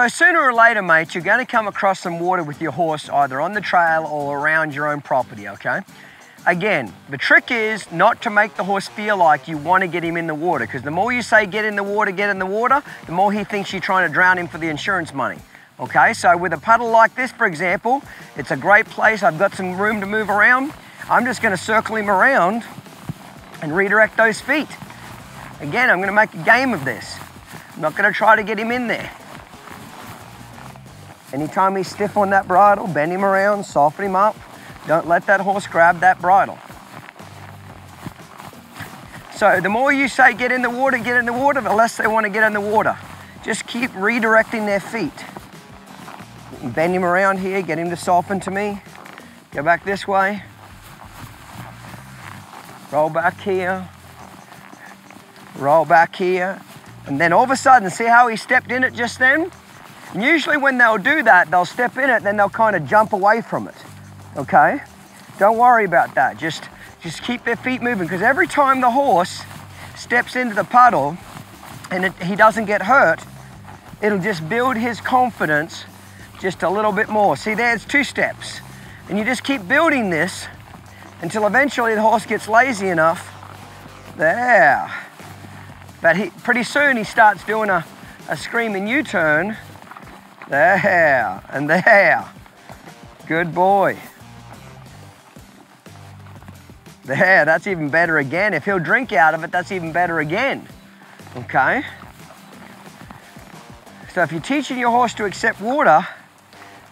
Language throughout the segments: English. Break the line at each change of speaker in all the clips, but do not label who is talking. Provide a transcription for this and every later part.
So sooner or later, mate, you're gonna come across some water with your horse either on the trail or around your own property, okay? Again, the trick is not to make the horse feel like you wanna get him in the water because the more you say get in the water, get in the water, the more he thinks you're trying to drown him for the insurance money. Okay, so with a puddle like this, for example, it's a great place. I've got some room to move around. I'm just gonna circle him around and redirect those feet. Again, I'm gonna make a game of this. I'm not gonna try to get him in there. Anytime he's stiff on that bridle, bend him around, soften him up. Don't let that horse grab that bridle. So the more you say get in the water, get in the water, the less they want to get in the water. Just keep redirecting their feet. Bend him around here, get him to soften to me. Go back this way. Roll back here. Roll back here. And then all of a sudden, see how he stepped in it just then? And usually when they'll do that, they'll step in it, then they'll kind of jump away from it, okay? Don't worry about that. Just, just keep their feet moving because every time the horse steps into the puddle and it, he doesn't get hurt, it'll just build his confidence just a little bit more. See, there's two steps. And you just keep building this until eventually the horse gets lazy enough. There. But he, pretty soon he starts doing a, a screaming U-turn there, and there. Good boy. There, that's even better again. If he'll drink out of it, that's even better again. Okay? So if you're teaching your horse to accept water,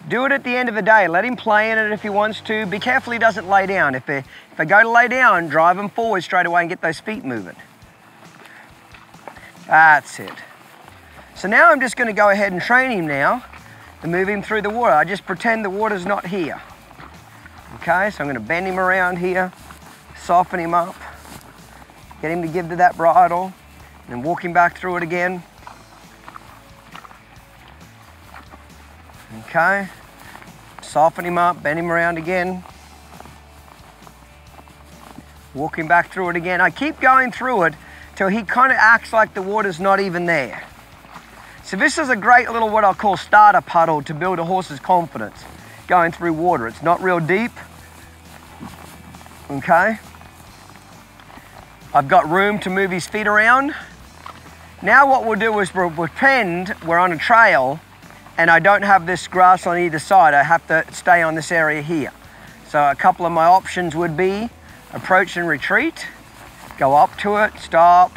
do it at the end of the day. Let him play in it if he wants to. Be careful he doesn't lay down. If they, if they go to lay down, drive him forward straight away and get those feet moving. That's it. So now I'm just going to go ahead and train him now and move him through the water. I just pretend the water's not here. Okay, so I'm going to bend him around here, soften him up, get him to give to that bridle, and then walk him back through it again. Okay, soften him up, bend him around again. Walk him back through it again. I keep going through it till he kind of acts like the water's not even there. So this is a great little what I call starter puddle to build a horse's confidence going through water. It's not real deep, okay? I've got room to move his feet around. Now what we'll do is we'll pretend we're on a trail and I don't have this grass on either side. I have to stay on this area here. So a couple of my options would be approach and retreat, go up to it, stop,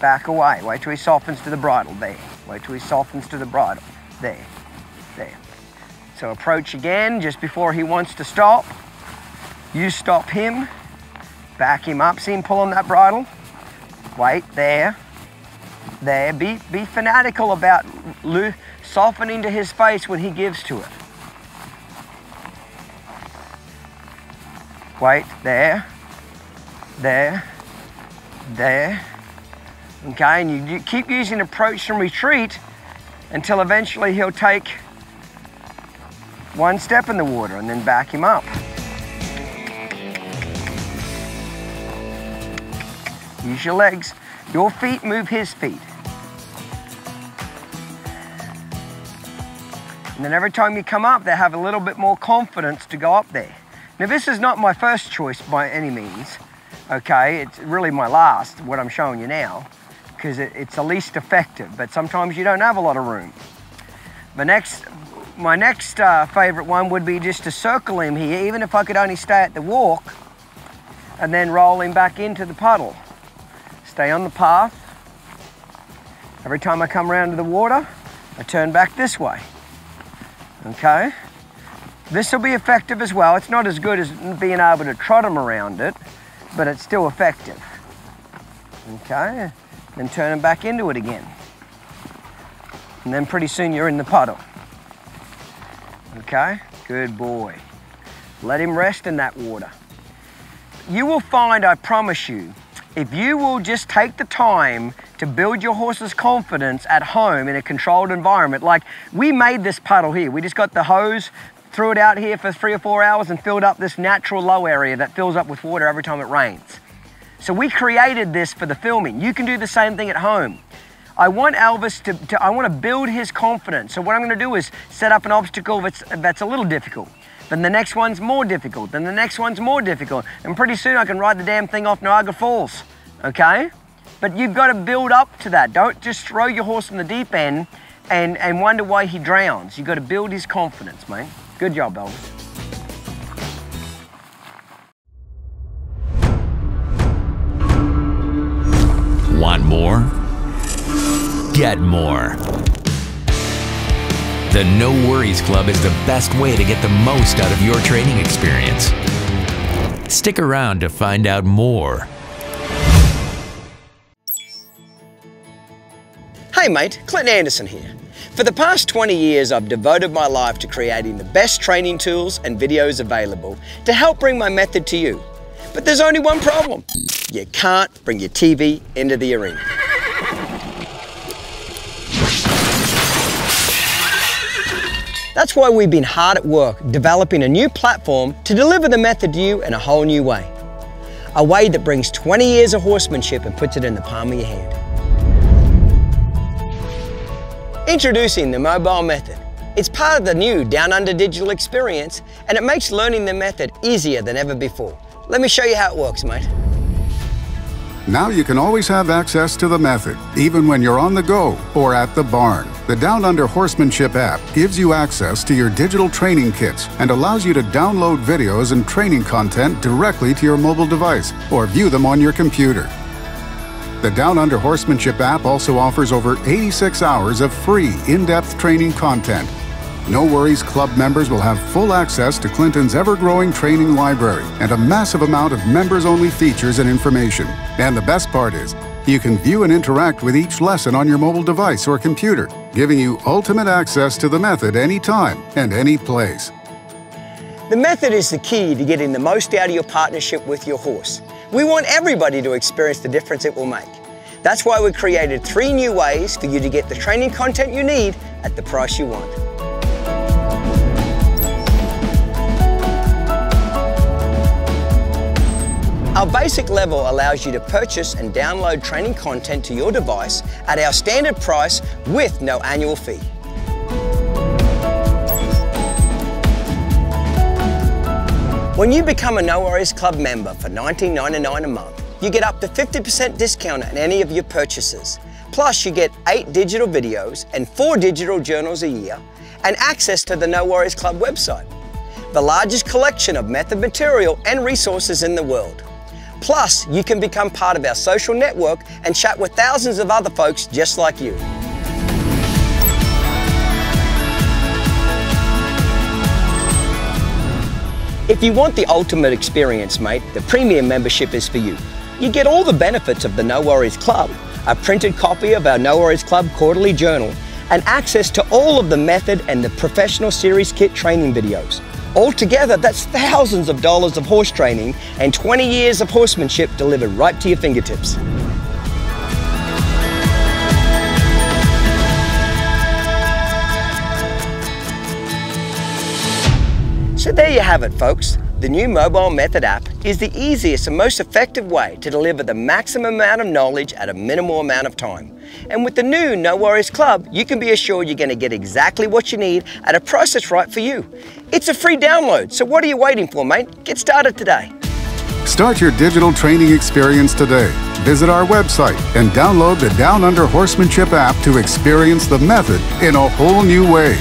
Back away. Wait till he softens to the bridle. There. Wait till he softens to the bridle. There. There. So approach again just before he wants to stop. You stop him. Back him up. See him pull on that bridle? Wait. There. There. Be, be fanatical about softening to his face when he gives to it. Wait. There. There. There. Okay, and you, you keep using approach and retreat until eventually he'll take one step in the water and then back him up. Use your legs. Your feet move his feet. And then every time you come up, they have a little bit more confidence to go up there. Now this is not my first choice by any means, okay? It's really my last, what I'm showing you now because it, it's the least effective, but sometimes you don't have a lot of room. The next, my next uh, favorite one would be just to circle him here, even if I could only stay at the walk and then roll him back into the puddle. Stay on the path. Every time I come around to the water, I turn back this way. Okay? This will be effective as well. It's not as good as being able to trot him around it, but it's still effective. Okay? then turn them back into it again. And then pretty soon you're in the puddle. Okay, good boy. Let him rest in that water. you will find, I promise you, if you will just take the time to build your horse's confidence at home in a controlled environment, like we made this puddle here. We just got the hose, threw it out here for three or four hours and filled up this natural low area that fills up with water every time it rains. So we created this for the filming. You can do the same thing at home. I want Elvis to, to I want to build his confidence. So what I'm going to do is set up an obstacle that's, that's a little difficult. Then the next one's more difficult. Then the next one's more difficult. And pretty soon I can ride the damn thing off Niagara Falls, okay? But you've got to build up to that. Don't just throw your horse in the deep end and, and wonder why he drowns. You've got to build his confidence, mate. Good job, Elvis.
Want more? Get more. The No Worries Club is the best way to get the most out of your training experience. Stick around to find out more.
Hey mate, Clint Anderson here. For the past 20 years, I've devoted my life to creating the best training tools and videos available to help bring my method to you. But there's only one problem. You can't bring your TV into the arena. That's why we've been hard at work developing a new platform to deliver the method to you in a whole new way. A way that brings 20 years of horsemanship and puts it in the palm of your hand. Introducing the mobile method. It's part of the new Down Under digital experience and it makes learning the method easier than ever before. Let me show you how it works, mate.
Now you can always have access to the method, even when you're on the go or at the barn. The Down Under Horsemanship app gives you access to your digital training kits and allows you to download videos and training content directly to your mobile device or view them on your computer. The Down Under Horsemanship app also offers over 86 hours of free in-depth training content no Worries Club members will have full access to Clinton's ever-growing training library and a massive amount of members-only features and information. And the best part is, you can view and interact with each lesson on your mobile device or computer, giving you ultimate access to the method anytime and any place.
The method is the key to getting the most out of your partnership with your horse. We want everybody to experience the difference it will make. That's why we created three new ways for you to get the training content you need at the price you want. Our basic level allows you to purchase and download training content to your device at our standard price with no annual fee. When you become a No Worries Club member for $19.99 a month, you get up to 50% discount on any of your purchases. Plus, you get eight digital videos and four digital journals a year and access to the No Worries Club website, the largest collection of method material and resources in the world. Plus, you can become part of our social network and chat with thousands of other folks just like you. If you want the ultimate experience, mate, the premium membership is for you. You get all the benefits of the No Worries Club, a printed copy of our No Worries Club quarterly journal, and access to all of the method and the professional series kit training videos. Altogether, that's thousands of dollars of horse training and 20 years of horsemanship delivered right to your fingertips. So there you have it, folks. The new Mobile Method app is the easiest and most effective way to deliver the maximum amount of knowledge at a minimal amount of time. And with the new No Worries Club, you can be assured you're going to get exactly what you need at a price that's right for you. It's a free download, so what are you waiting for, mate? Get started today.
Start your digital training experience today. Visit our website and download the Down Under Horsemanship app to experience the method in a whole new way.